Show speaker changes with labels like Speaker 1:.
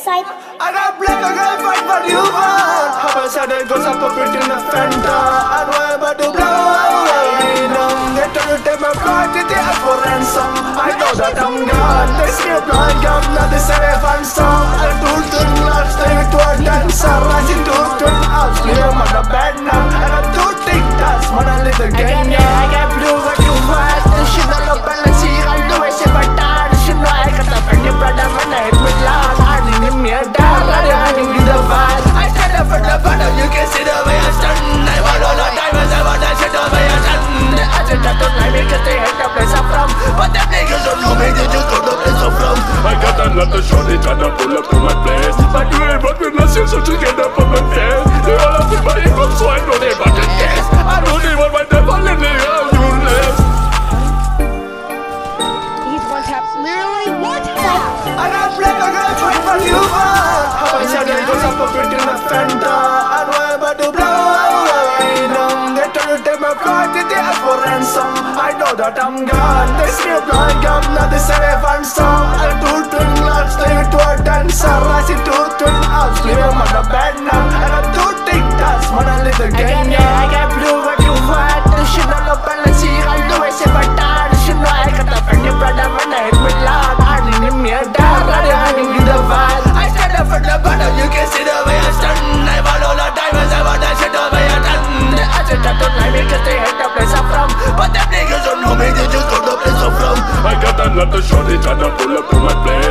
Speaker 1: Side.
Speaker 2: I got black, I got fight for you, man. How about that goes up a bit in the Fanta? I got
Speaker 3: another shot, they tryna pull up to my place But you ain't but with my shit, so just get up on my face They all up in my ego, so I know they about to guess I know they want my devil in the hell, you less
Speaker 1: He's one tap. Literally one tap.
Speaker 2: I got black, I got fight for you, man. How I said it goes up a bit in the Fanta. And why about to blow away? Don't get to the time they are for ransom. I know that I'm gone. They skip like I'm not the seven see two twin out, clear, I'm on the bed now. And I do think that's what I live again. Yeah, I got blue, like you white. This shit on the balance here. I'll do it, say, but I should know I got the pretty brother, man, I hit me loud. I need me a dog, I need me the vibe. I stand up for the battle, you can see the way I stand. I want all the diamonds, I want that shit the way I done. I just have to lie because they hate the place I'm from. But them niggas don't know me, they just know the place I'm from.
Speaker 3: I got another shot, they tryna pull up to my place